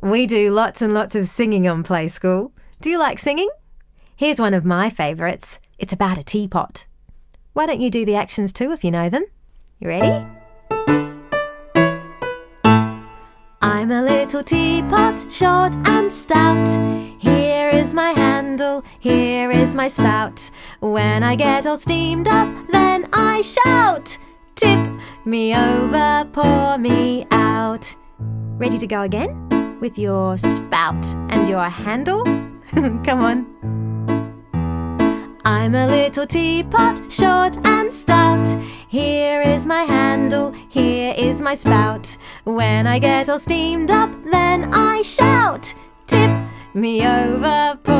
We do lots and lots of singing on Play School. Do you like singing? Here's one of my favourites. It's about a teapot. Why don't you do the actions too if you know them? You ready? I'm a little teapot, short and stout. Here is my handle, here is my spout. When I get all steamed up, then I shout. Tip me over, pour me out. Ready to go again? With your spout and your handle? Come on. I'm a little teapot, short and stout. Here is my handle, here is my spout. When I get all steamed up, then I shout. Tip me over.